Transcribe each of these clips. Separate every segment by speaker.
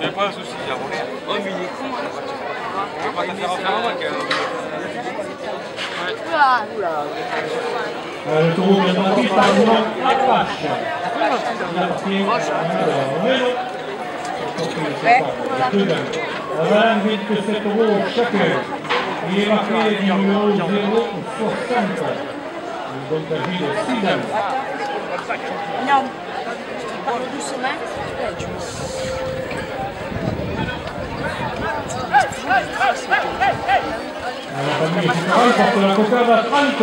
Speaker 1: Y'a pas de soucis, il est con, hein. Je pas t'affaire en un
Speaker 2: Le est par le nom Il appartient à Mélo. Voilà, vite que 7 euros chacun. Il est marqué du numéro 0 sur 5.
Speaker 3: Non. Tu parles doucement.
Speaker 2: La famille générale porte la cocarde à 30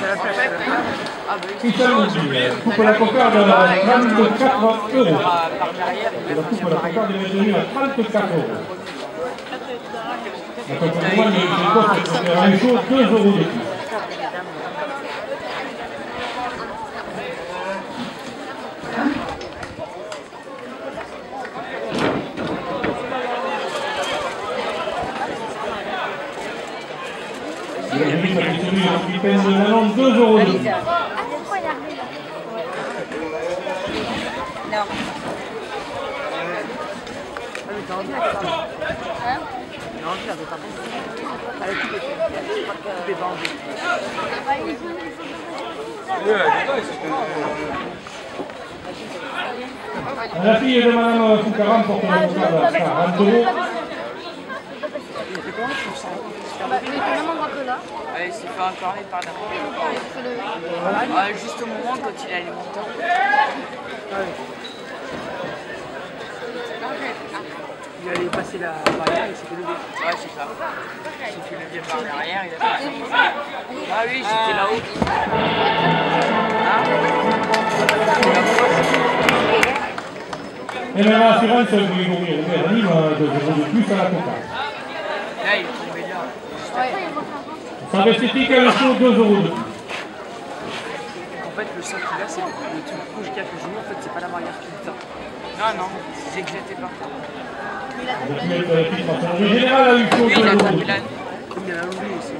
Speaker 2: Moudi, coupe la cocarde à 34 euros. La coupe la cocarde est maintenue à 34 euros. La Coste est un chaud 2 euros de plus. Pèse maintenant 2 euros La fille de Madame Foucaram porte la cocarde à 40 euros.
Speaker 4: Ouais, il s'est fait incarner par là. Ah, juste au moment quand il allait monter.
Speaker 5: Il allait passer la barrière et il s'est fait lever.
Speaker 4: Ouais, c'est ça. Il s'est fait lever par derrière, il a fait ça. Ah oui, j'étais là-haut. Hein
Speaker 2: Et même l'assurance qui est mourir 2 euros de plus à la cocarde.
Speaker 4: Là, il est tombé là.
Speaker 2: Sans esthétique, elle est chaud 2 euros.
Speaker 5: En fait, le sang qu'il a, c'est le, le truc rouge qu'il y a que. En fait, c'est pas la barrière qui le teint.
Speaker 4: Non, non, c'est que j'étais par terre.
Speaker 2: La façon générale a eu chaud
Speaker 4: Oui,
Speaker 2: 2
Speaker 4: il a
Speaker 2: euros de
Speaker 4: la...
Speaker 5: Comme il y en a oublié aussi.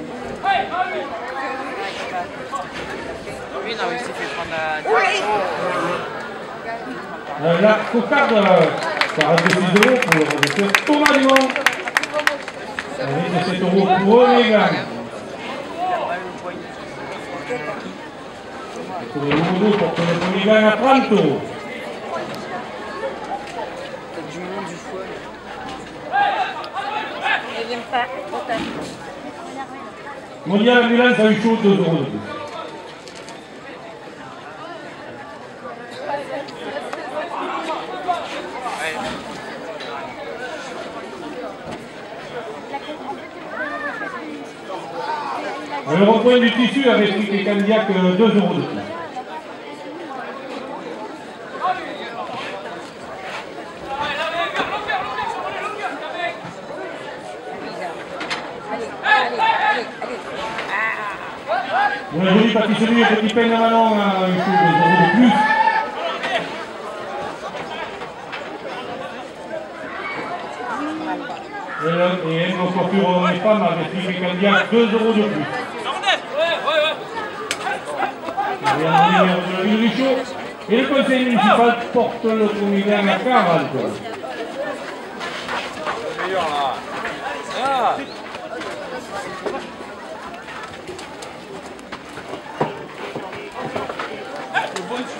Speaker 4: Oui, non, il s'est fait prendre la...
Speaker 2: Euh, La cocarde, euh, 46 euros pour le professeur Thomas Dumont. Avec 7 euros pour René Gang. Et pour les nouveaux pour que le premier Gang à 30 euros.
Speaker 5: T'as du monde du foie.
Speaker 3: Elle vient pas. Trop tard.
Speaker 2: Mondial Ambulance a eu chaud 2 euros de plus. Le rond-point du tissu avec les Candiac 2 euros de plus. Une jolie pâtisserie et petit eu chaud 2 euros de plus. Et, et une coiffure des avec Philippe Candiac 2 euros de plus. Et un le conseil municipal porte le gain à 40 euros.
Speaker 1: meilleur là.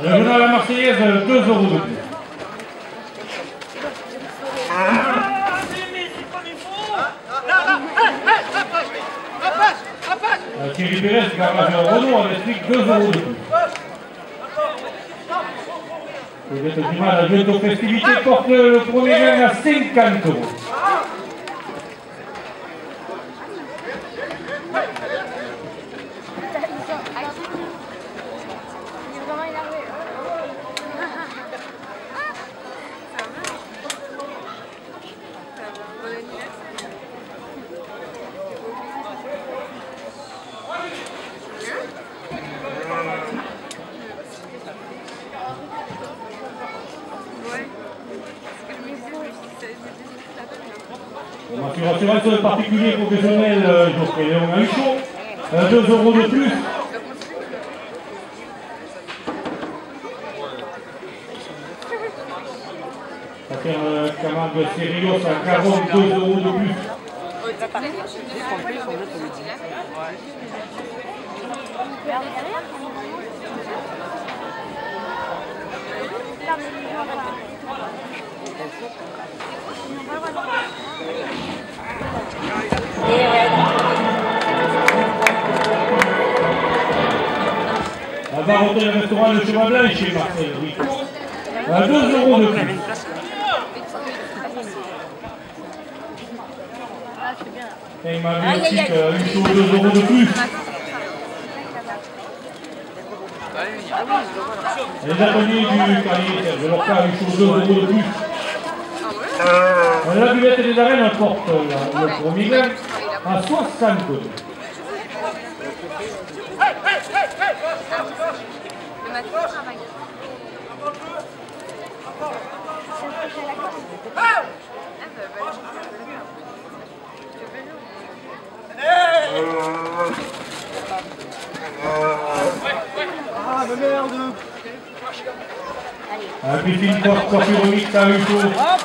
Speaker 2: Le journal La Marseillaise, 2 euros de plus. Euh, Thierry Pérez, garage Renault, avec explique 2 euros. Vous êtes du mal à jouer aux festivités, porte le premier gain à 50 euros.
Speaker 3: Il est vraiment énervé.
Speaker 2: Sur assurance particulier professionnel, euh, Geoffrey Léon Aluchon, euh, 2 euros de plus. Affaire euh, Camargue Sérios à 42 euros de plus. La barre hôtel restaurant Le Chemin Blanc chez Marcel Rico, à 2 euros de plus. Et il m'a mis aussi euh, une chose 2 euros de plus. Les ateliers du carrier, je leur fais une chose 2 euros de plus. La buvette des arènes porte euh, le premier gain à 60 euros. Un petit porte coiffure mixte à une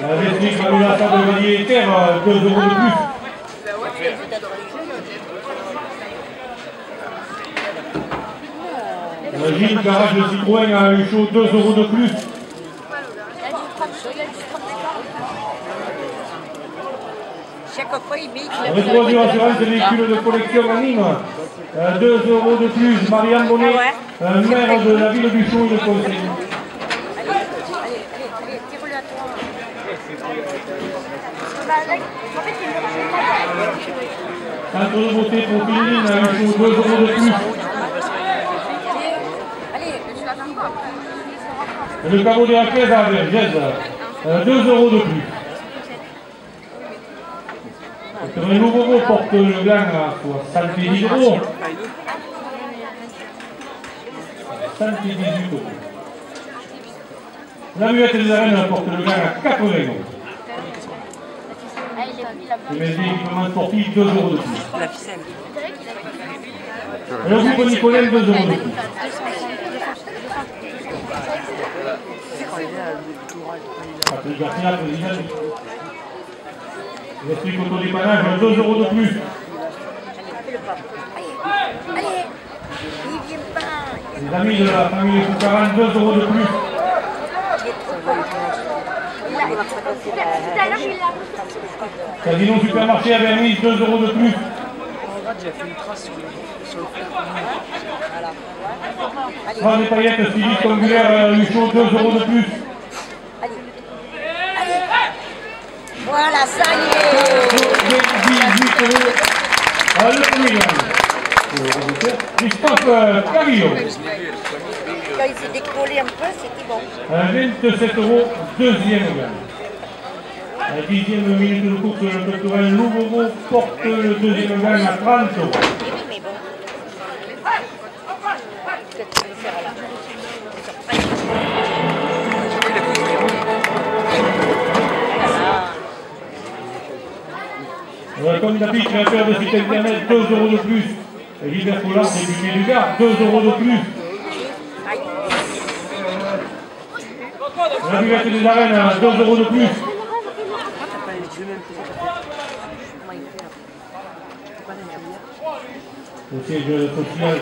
Speaker 2: La vestille granulata de Valier Terre, 2 euros de plus. La Gilles Garage de Citroën a eu chaud 2 euros de plus.
Speaker 3: Chaque fois, il
Speaker 2: La rétroisure assurance des véhicules de collection à Nîmes, euh, 2 euros de plus. Marianne Bonnet, euh, maire de la ville du Chaux et de Conseil.
Speaker 3: Allez, allez, allez, tire-le à toi. Bah, me
Speaker 2: Centre de beauté pour Philippe a eu chaud 2 euros de plus. Le à Vergès, euh, 2 euros de plus. Le nouveau porte le à 78 euros. 78 euros. La muette des arènes porte le gain à 80 euros.
Speaker 3: Ah, il est il a
Speaker 2: Et les équipements sportifs, 2 euros de plus.
Speaker 5: La ficelle.
Speaker 2: Et le groupe Nicolel, 2 euros de plus. Patrick Garcia, président. L'esprit autodépannage, 2 euros de plus.
Speaker 3: Allez, il vient pas.
Speaker 2: Les amis de la famille Foucaran, 2 euros de plus.
Speaker 3: Tout à l'heure, il l'a.
Speaker 2: Casino Supermarché à Vernis, 2 euros de plus. Trois des paillettes, Philippe Tongulaire, Luchot, 2 euros de plus.
Speaker 3: Voilà, ça y est.
Speaker 2: 18 euros. Ah, le premier gain. Christophe euh, Carillon.
Speaker 3: Quand il s'est décollé un peu, c'était bon.
Speaker 2: À 27 euros, deuxième. La dixième minute de course, le doctoral Louvovo porte le deuxième gagne à 30 euros.
Speaker 3: Oui, mais bon. Peut-être qu'il faut faire là.
Speaker 2: Euh, Comme d'habitude, créateur de site internet, 2 euros de plus. Et Gilbert Poulard, député du Gard, 2 euros de plus. La buvette des arènes, 2 euros de plus.
Speaker 5: T'as pas les yeux même pourquoi t'as fait Comment il fait là Pourquoi t'as
Speaker 2: Le siège social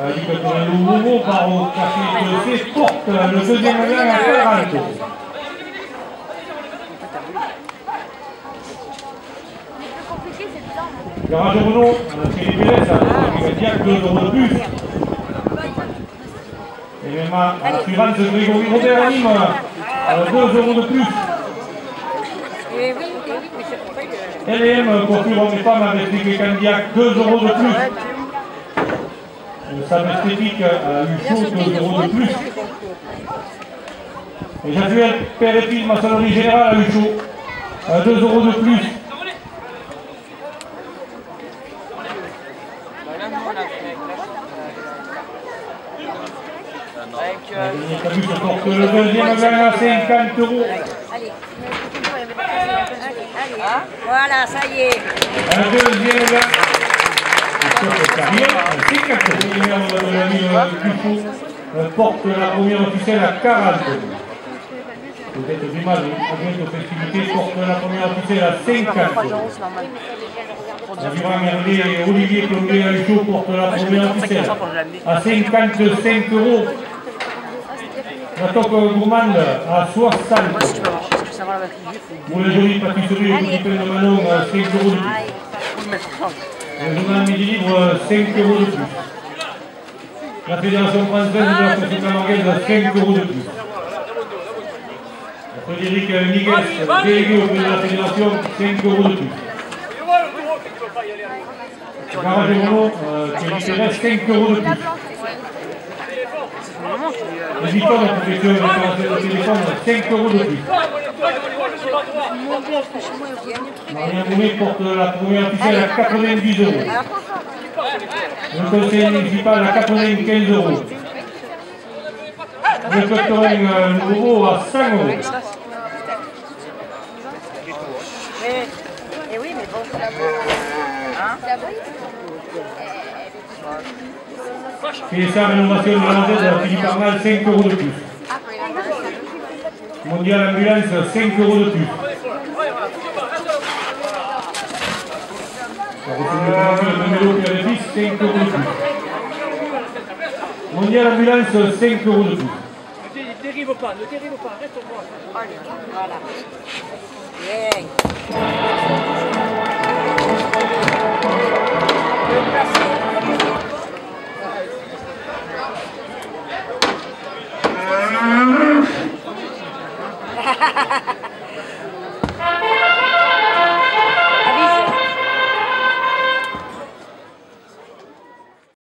Speaker 2: à l'hélicoptère Louvovo part au café de C, porte le deuxième gagne à 40 euros. Garage Renault, fait les ça veut dire 2 euros de plus. Et même à à l'assurance de Grégory Robert à Nîmes, euh, 2 euros de plus.
Speaker 3: Et Eh c'est pour que...
Speaker 2: LM, coiffure hommes et femmes avec les Candiac, 2 euros de plus. Le salle esthétique à Huchot, 2 euros de plus. Et et fils, maçonnerie générale à Huchot, à 2 euros de plus.
Speaker 4: Bah a euh,
Speaker 2: Le porte le deuxième gagne à 50 euros.
Speaker 3: Allez. Allez, allez. Voilà, ça y est.
Speaker 2: Un deuxième gagne. Christophe Carrier, à 50 euros. Le numéro de l'ami Huchot euh, porte la première officielle à 40 euros. Vous êtes aux festivités porte la première officielle à 50 euros.
Speaker 5: c'est normal.
Speaker 2: Environ Merlet et Olivier Plombier à Huchot porte la première officielle à 55 euros. La top gourmande à 60
Speaker 5: Moi, si tu vas voir, parce que ça va la batterie du faut
Speaker 2: Pour les jolies pâtisseries de à 5 euros.
Speaker 5: Le
Speaker 2: journal Midi Libre, 5 euros de plus. La Fédération française de la Société Margaise, 5 euros de plus. Frédéric Niguez, délégué auprès de la Fédération, 5 euros de plus. Garage Renault, euh, qui reste 5 euros de plus.
Speaker 5: Euh,
Speaker 2: Les protection de référentiel de téléphone, 5 euros de plus. Maria Mounet porte la première officielle à 90 euros. Le conseil municipal à 95 euros. Le euh, nouveau à 100 euros.
Speaker 3: Bon. Hein
Speaker 2: PSA rénovation de la de la Philippe Arnal, 5 euros de plus. Mondial Ambulance, 5 euros de plus. numéro qui ambulance, 5 euros de plus.
Speaker 5: Ne dérive pas, ne dérive pas, reste au bord.
Speaker 3: Voilà.